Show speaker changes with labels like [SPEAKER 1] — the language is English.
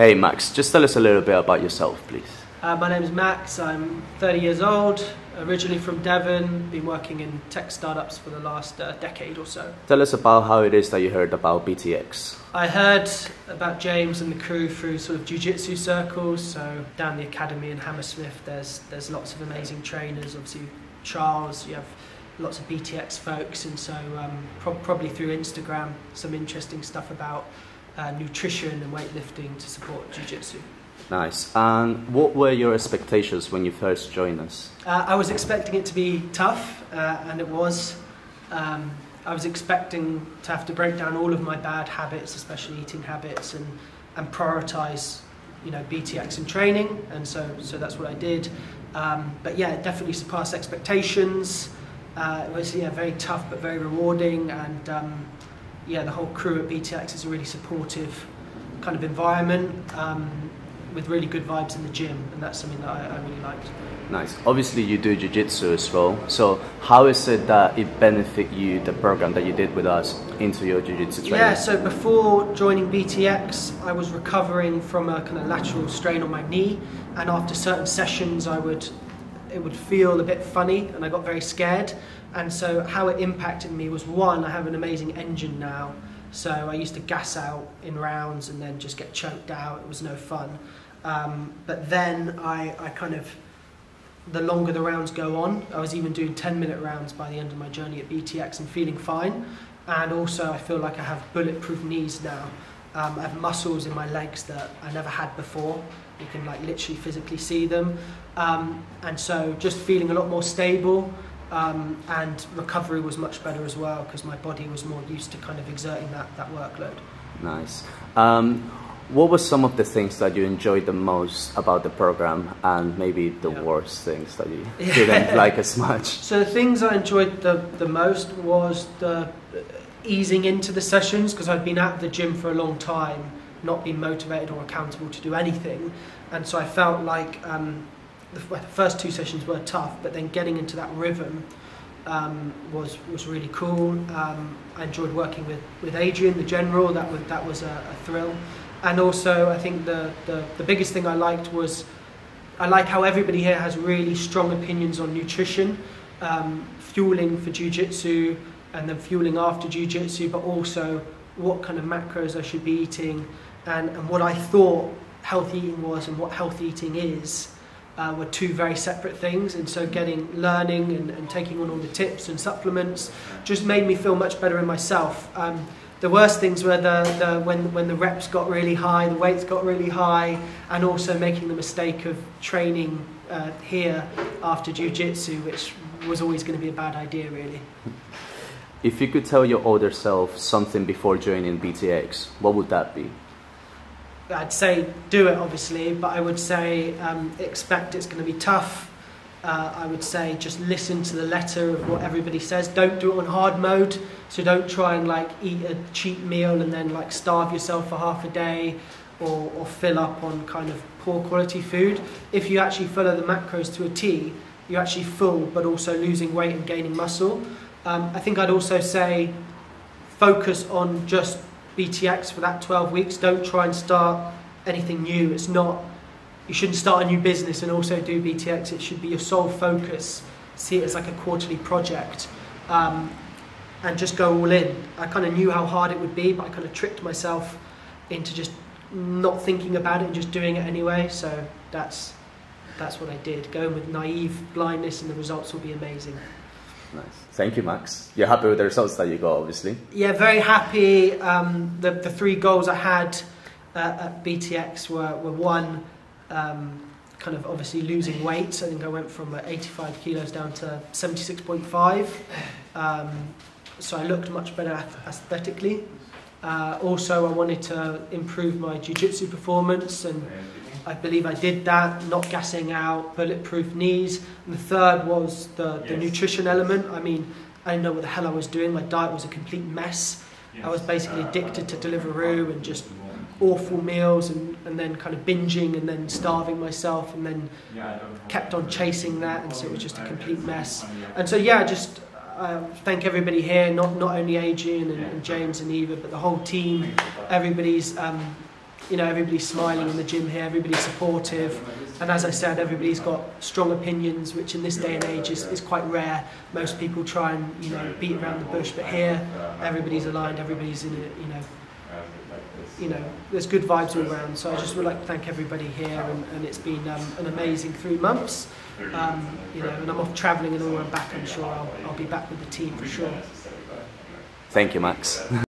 [SPEAKER 1] Hey Max, just tell us a little bit about yourself, please.
[SPEAKER 2] Uh, my name is Max. I'm 30 years old, originally from Devon, been working in tech startups for the last uh, decade or so.
[SPEAKER 1] Tell us about how it is that you heard about BTX.
[SPEAKER 2] I heard about James and the crew through sort of jiu-jitsu circles. So down the academy in Hammersmith, there's there's lots of amazing trainers. Obviously, Charles, you have lots of BTX folks, and so um, pro- probably through Instagram, some interesting stuff about uh, nutrition and weightlifting to support jiu-jitsu.
[SPEAKER 1] Nice. And what were your expectations when you first joined us?
[SPEAKER 2] Uh, I was expecting it to be tough, uh, and it was. Um, I was expecting to have to break down all of my bad habits, especially eating habits, and and prioritize, you know, BTX and training, and so so that's what I did. Um, but yeah, it definitely surpassed expectations. Uh, it was yeah very tough but very rewarding, and um, yeah, the whole crew at BTX is a really supportive kind of environment. Um, with really good vibes in the gym, and that's something that I, I really liked.
[SPEAKER 1] Nice. Obviously, you do jiu-jitsu as well. So, how is it that it benefit you the program that you did with us into your jiu-jitsu training?
[SPEAKER 2] Yeah. So before joining BTX, I was recovering from a kind of lateral strain on my knee, and after certain sessions, I would it would feel a bit funny, and I got very scared. And so, how it impacted me was one, I have an amazing engine now. So I used to gas out in rounds and then just get choked out. It was no fun. Um, but then I, I kind of, the longer the rounds go on, I was even doing 10 minute rounds by the end of my journey at BTX and feeling fine. And also, I feel like I have bulletproof knees now. Um, I have muscles in my legs that I never had before. You can like literally physically see them. Um, and so, just feeling a lot more stable. Um, and recovery was much better as well because my body was more used to kind of exerting that, that workload.
[SPEAKER 1] Nice. Um, what were some of the things that you enjoyed the most about the program and maybe the
[SPEAKER 2] Yeah.
[SPEAKER 1] worst things that you didn't like as much?
[SPEAKER 2] So the things I enjoyed the, the most was the uh, easing into the sessions because I'd been at the gym for a long time, not been motivated or accountable to do anything, and so I felt like um, the, the first two sessions were tough, but then getting into that rhythm um, was was really cool. Um, I enjoyed working with, with Adrian, the general. That was that was a, a thrill, and also I think the, the the biggest thing I liked was I like how everybody here has really strong opinions on nutrition, um, fueling for jujitsu, and then fueling after jujitsu, but also what kind of macros I should be eating, and, and what I thought healthy eating was and what healthy eating is. Uh, were two very separate things, and so getting learning and, and taking on all the tips and supplements just made me feel much better in myself. Um, the worst things were the, the when when the reps got really high, the weights got really high, and also making the mistake of training uh, here after jiu-jitsu, which was always going to be a bad idea, really.
[SPEAKER 1] If you could tell your older self something before joining BTX, what would that be?
[SPEAKER 2] I'd say do it, obviously, but I would say um, expect it's going to be tough. Uh, I would say just listen to the letter of what everybody says. Don't do it on hard mode. So don't try and like eat a cheap meal and then like starve yourself for half a day or, or fill up on kind of poor quality food. If you actually follow the macros to a T, you're actually full but also losing weight and gaining muscle. Um, I think I'd also say focus on just BTX for that 12 weeks. Don't try and start anything new. It's not, you shouldn't start a new business and also do BTX. It should be your sole focus. See it as like a quarterly project um, and just go all in. I kind of knew how hard it would be, but I kind of tricked myself into just not thinking about it and just doing it anyway. So that's, that's what I did. Going with naive blindness and the results will be amazing.
[SPEAKER 1] Nice. Thank you, Max. You're happy with the results that you got, obviously.
[SPEAKER 2] Yeah, very happy. Um, the, the three goals I had uh, at BTX were, were one, um, kind of obviously losing weight. I think I went from uh, 85 kilos down to 76.5. Um, so I looked much better aesthetically. Uh, also, I wanted to improve my jiu-jitsu performance and I believe I did that, not gassing out, bulletproof knees. And the third was the, the nutrition element. I mean, I didn't know what the hell I was doing. My diet was a complete mess. I was basically addicted to Deliveroo and just awful meals and, and then kind of binging and then starving myself and then kept on chasing that and so it was just a complete mess. And so yeah, just uh, thank everybody here, not not only Adrian and, and James and Eva, but the whole team. Everybody's um, you know, everybody's smiling in the gym here, everybody's supportive, and as I said, everybody's got strong opinions, which in this day and age is, is quite rare. Most people try and you know beat around the bush, but here everybody's aligned, everybody's in it, you know you know, there's good vibes all around. So I just would like to thank everybody here, and, and it's been um, an amazing three months. Um, you know, and I'm off travelling, and when I'm back, I'm sure I'll, I'll be back with the team for sure.
[SPEAKER 1] Thank you, Max.